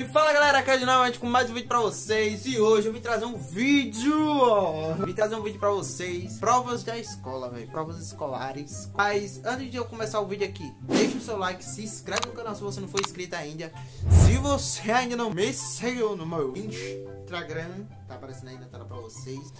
E fala galera, aqui é de com mais um vídeo pra vocês. E hoje eu vim trazer um vídeo Vim trazer um vídeo pra vocês. Provas da escola, velho. Provas escolares. Mas antes de eu começar o vídeo aqui Deixa o seu like, se inscreve no canal se você não for inscrito ainda. Se você ainda não me seguiu no meu Instagram Tá aparecendo aí na tela pra vocês.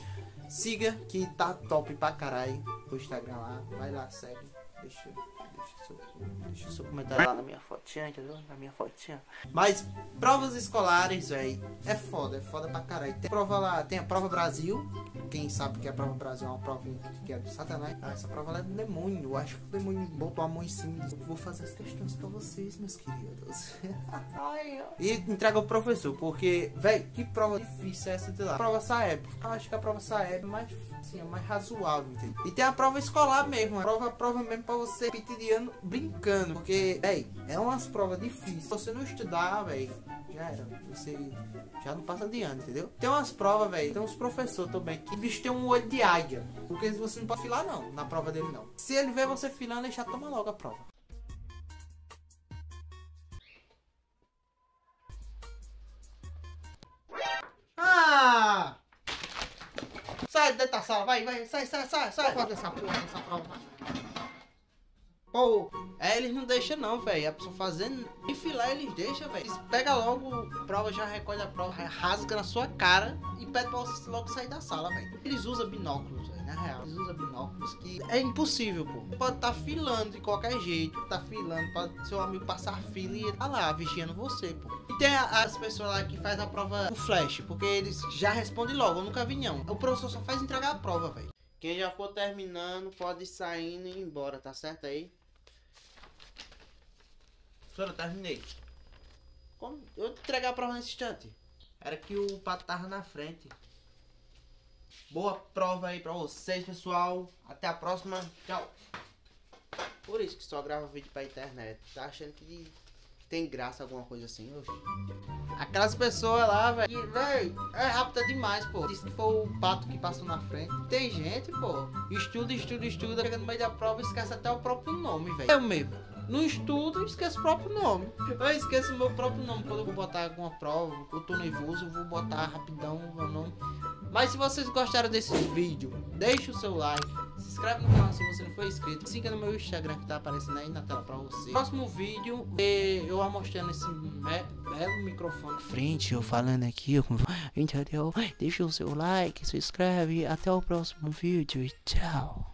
Siga que tá top pra caralho O Instagram lá, vai lá, segue Deixa, deixa, seu, deixa seu comentário lá na minha fotinha, entendeu? Na minha fotinha. Mas provas escolares, velho, é foda, é foda pra caralho. Tem prova lá, tem a prova Brasil. Quem sabe que a prova Brasil é uma prova que é do Satanás. Ah, essa prova lá é do demônio. Eu acho que o demônio botou a mão em cima. Eu vou fazer as questões pra vocês, meus queridos. e entrega o professor, porque, velho, que prova difícil é essa de lá? Prova Saeb. Eu acho que a prova Saeb é mais, assim, é mais razoável, entendeu? E tem a prova escolar mesmo, a prova, a prova mesmo pra você ano brincando. Porque, véi, é umas provas difíceis. Se você não estudar, véi, já era. Você já não passa de ano, entendeu? Tem umas provas, velho. Tem uns professores também que bicho tem um olho de águia. Porque você não pode filar, não, na prova dele, não. Se ele ver você filando, ele já toma logo a prova. Ah! Sai dentro da sala, vai, vai, sai, sai, sai, sai. Fazer essa porra, essa. Pô, é, eles não deixam não, velho. A pessoa fazendo enfilar, eles deixam, velho. Eles pegam logo prova, já recolhe a prova, rasga na sua cara e pede pra você logo sair da sala, velho. Eles usam binóculos, velho, na real. Eles usam binóculos que é impossível, pô. Pode estar tá filando de qualquer jeito, tá filando, pode seu amigo passar fila e ele tá lá vigiando você, pô. E tem as pessoas lá que faz a prova com flash, porque eles já respondem logo, eu nunca vi não. O professor só faz entregar a prova, velho. Quem já for terminando, pode ir saindo e ir embora, tá certo aí? Professora, terminei. Como? Eu entregar a prova nesse instante. Era que o pato tava na frente. Boa prova aí pra vocês, pessoal. Até a próxima. Tchau. Por isso que só grava vídeo pra internet. Tá achando que tem graça alguma coisa assim, oxe. Aquelas pessoas lá, velho, velho, é rápida demais, pô. Disse que foi o pato que passou na frente. Tem gente, pô, estuda, estuda, estuda, chega no meio da prova e esquece até o próprio nome, velho. Eu mesmo. No estudo, esqueço o próprio nome. Eu esqueço o meu próprio nome. Quando eu vou botar alguma prova, eu tô nervoso, eu vou botar rapidão o meu nome. Mas se vocês gostaram desse vídeo, deixe o seu like, se inscreve no canal se você não for inscrito, siga no meu Instagram que tá aparecendo aí na tela pra você. Próximo vídeo, eu mostrando esse belo microfone frente, eu falando aqui, entendeu? Deixa o seu like, se inscreve, até o próximo vídeo e tchau.